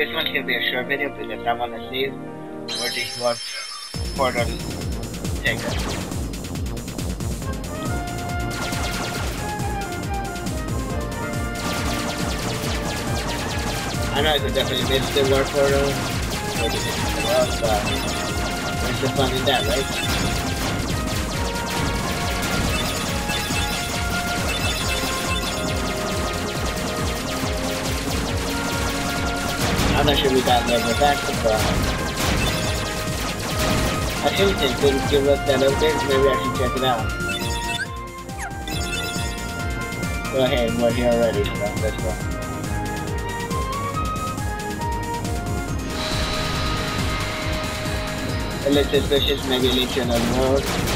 this one's gonna be a short video because I want to see where these warp portals take us. I know I could definitely miss the warp portal, maybe miss the world, but there's the fun in that, right? I'm not sure we got level back but I think they didn't give us that update, maybe I should check it out. Go ahead, we're here already, so let's go. A little suspicious, maybe lead.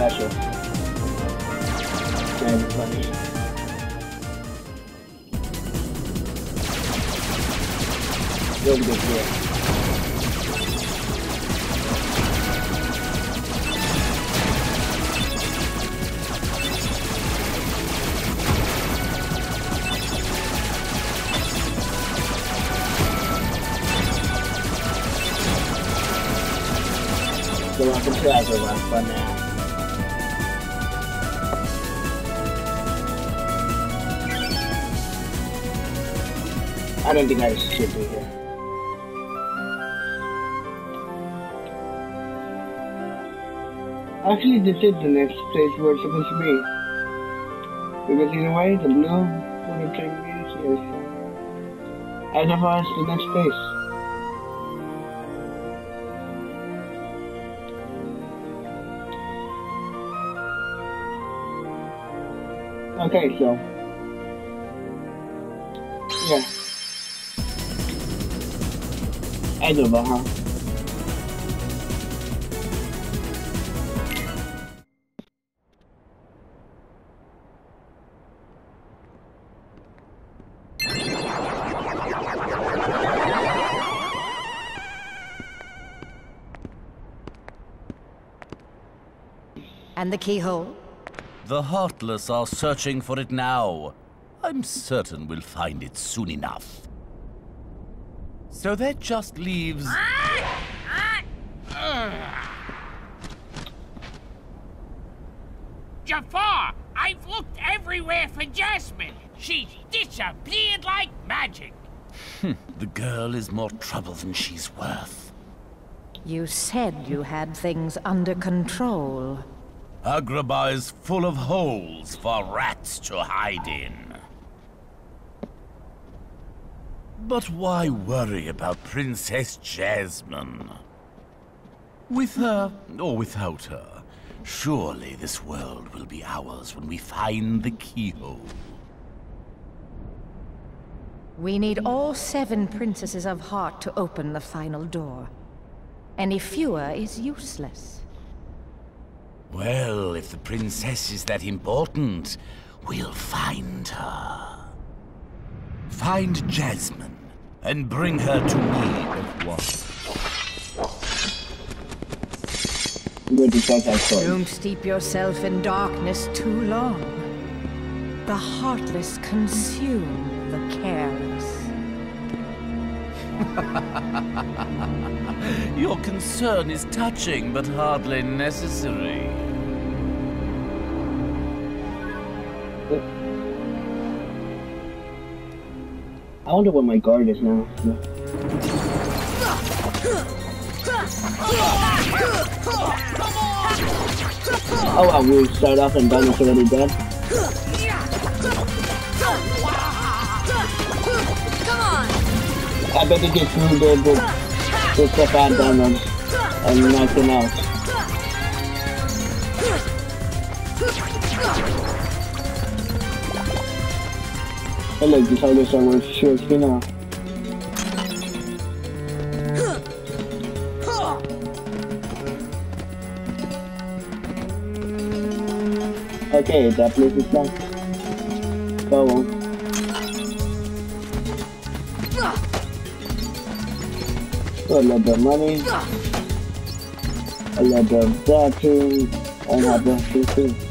Specials. And funny. Really good deal. So welcome to everyone for now. I don't think I should be here. Actually, this is the next place we're supposed to be. Because in a way, the blue would take me here. As of us, the next place. Okay, so yeah, Agrabah, huh? And the keyhole? The Heartless are searching for it now. I'm certain we'll find it soon enough. So that just leaves... Jafar! I've looked everywhere for Jasmine! She's disappeared like magic! Hmm, the girl is more trouble than she's worth. You said you had things under control. Agrabah is full of holes for rats to hide in. But why worry about Princess Jasmine? With her, or without her, surely this world will be ours when we find the keyhole. We need all seven princesses of heart to open the final door. Any fewer is useless. Well, if the princess is that important, we'll find her. Find Jasmine, and bring her to me at once. Don't steep yourself in darkness too long. The heartless consume the careless. Your concern is touching, but hardly necessary. I wonder what my guard is now. Oh wow, we start off and Dun is already dead. I bet it gets through the, the, the stuff and damage and nothing else. Hey look, this how this works. Sure. Okay, that place is done. Go on. A little bit of money. A little bit of that too. And have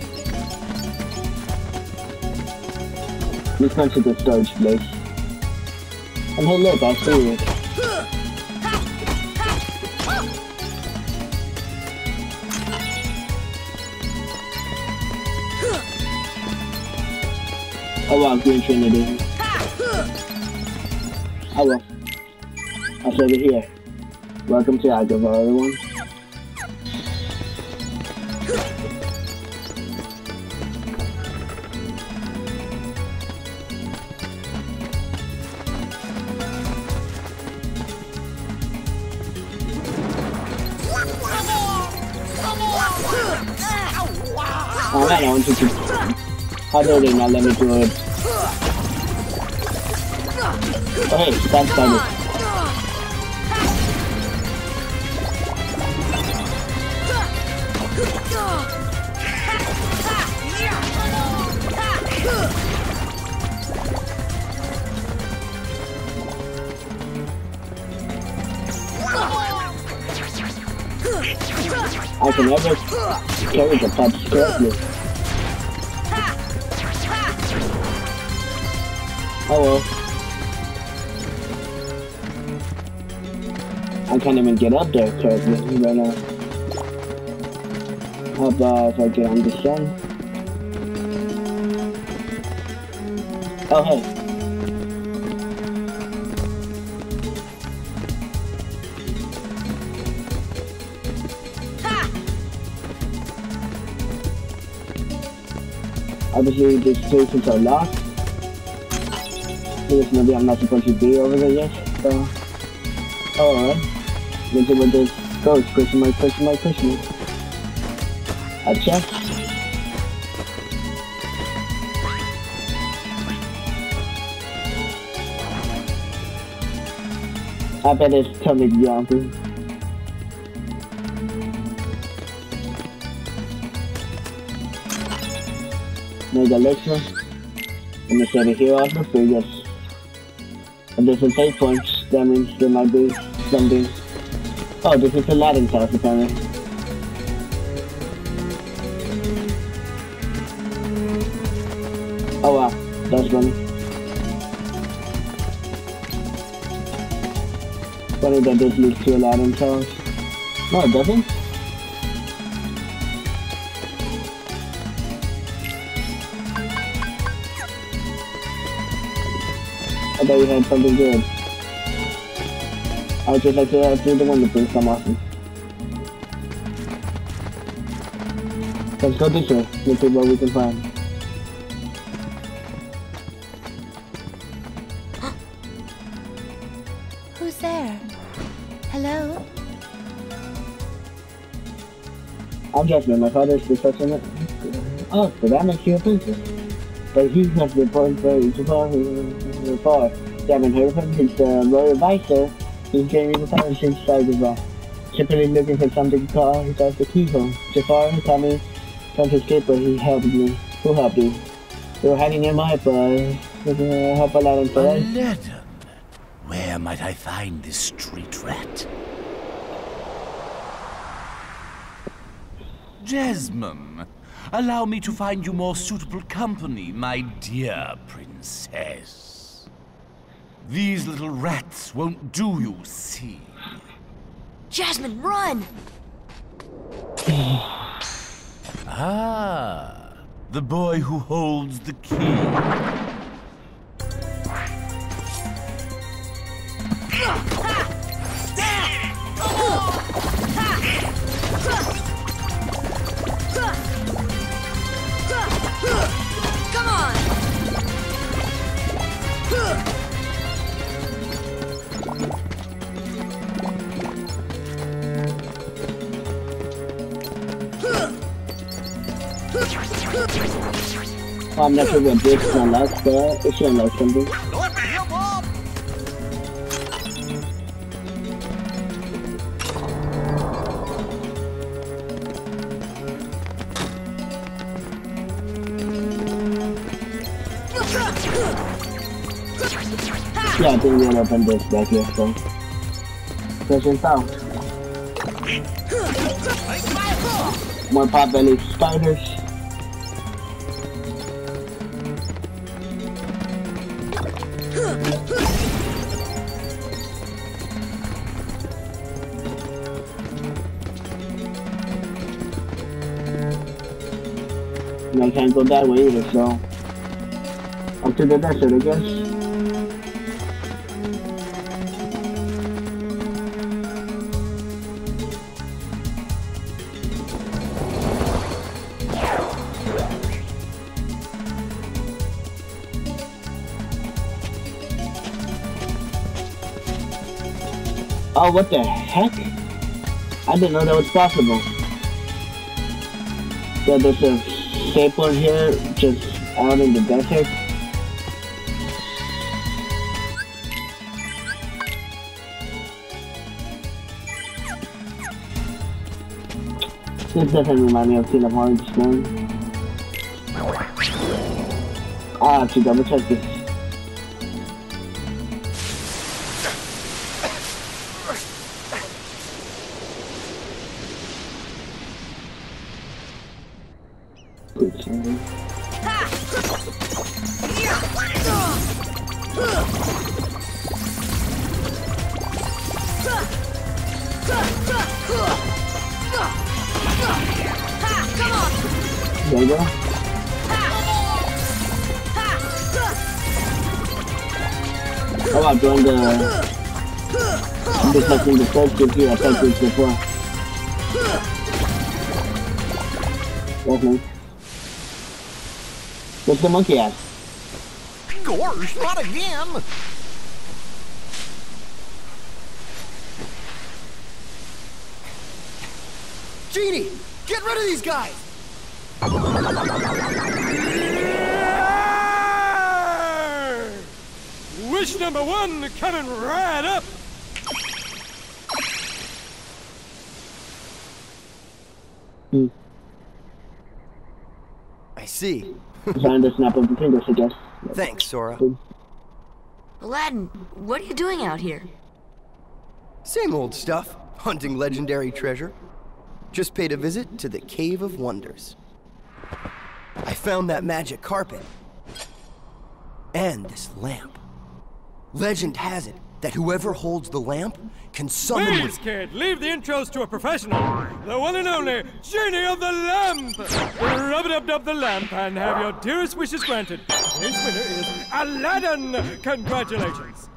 that too too. Let's go to the storage place. And hey look, I see it. Oh wow, Green Trinity. I'll save it here. Welcome to Agrabah, everyone. Oh man, I wanted to... How dare they not let me do it? Oh hey, that's started. I can never carry the punch correctly. Oh well. I can't even get up there correctly right now. How about if I get on the sun? Oh hey. Obviously, these places are locked. Because maybe I'm not supposed to be over there yet. So, oh, alright. Let's see where this goes. Question mark, question mark, question mark. A check. I bet it's Tommy Johnson. Megalixir. And it's over here on the figures. And this is 8 points. Means there might be something. Oh, this is a Latin class apparently. Oh wow, that's funny. Funny that this leads to a Latin class. No, it doesn't. I thought you had something good. I would just like to uh, do the one to bring some awesome. Let's go this way. Let's see what we can find. Who's there? Hello? I'm Jasmine. My father is the such Oh, so that makes you a princess. But he's not the important for Jafar. far. You haven't heard of him? He's the royal advisor. He's getting the power since Cyberbar. Simply looking for something to call. He calls the keyhole. Jafar and Tommy from his escape, but he helped me. Who helped you? We were hiding in my but uh, help a lot today. Aladdin. Where might I find this street rat? Jasmine, allow me to find you more suitable company, my dear princess. These little rats won't do, you see. Jasmine, run! Ah, the boy who holds the key. I'm not sure what this unlocks, but it should unlock something. Let me help up! Yeah, I think we'll open this back here, so. Question found. More pot belly spiders. And I can't go that way either, so. Up to the desert, I guess. Oh, what the heck? I didn't know that was possible. There's a stapler here, just out in the desert. This doesn't remind me of Kingdom Hearts, man. Ah, to double check this. There you go. How about doing the... I'm touching the two here, I touched this before. Nice. What's the monkey at? Gorge, not again! Genie, get rid of these guys! Wish number one coming right up. I see. Trying to snap of the fingers, I guess. Thanks, Sora. Aladdin, what are you doing out here? Same old stuff. Hunting legendary treasure. Just paid a visit to the Cave of Wonders. I found that magic carpet. And this lamp. Legend has it that whoever holds the lamp can summon Please, kid, leave the intros to a professional. The one and only Genie of the Lamp. Rub it up, dub the lamp and have your dearest wishes granted. Today's winner is Aladdin. Congratulations.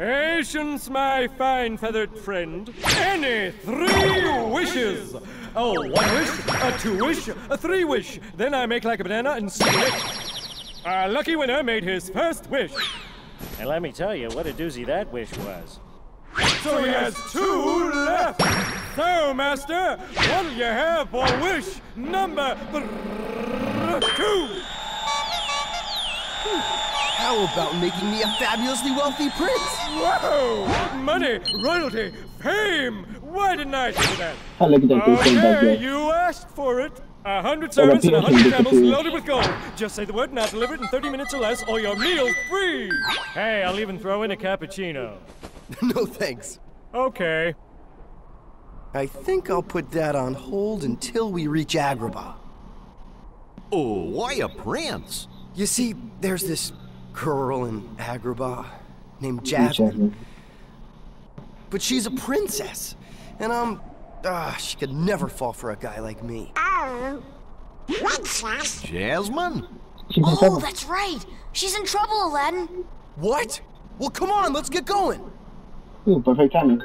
Patience, my fine feathered friend. Any three wishes. Oh, one wish, a two wish, a three wish. Then I make like a banana and split. Our lucky winner made his first wish. And let me tell you what a doozy that wish was. So he has two left. So, Master, what do you have for wish number two? How about making me a fabulously wealthy prince? Whoa! Money, royalty, fame. Why didn't I think of that? Look at that good thing back Okay, there. you asked for it. A hundred servants and a hundred camels loaded with gold. Just say the word and I'll deliver it in 30 minutes or less, or your meal's free. Hey, I'll even throw in a cappuccino. no thanks. Okay. I think I'll put that on hold until we reach Agrabah. Oh, why a prince? You see, there's this girl in Agrabah named Jasmine, but she's a princess, and I'm. Ah, she could never fall for a guy like me. Jasmine? She's in Oh, that's right. She's in trouble, Aladdin. What? Well, come on, let's get going. Ooh, perfect timing.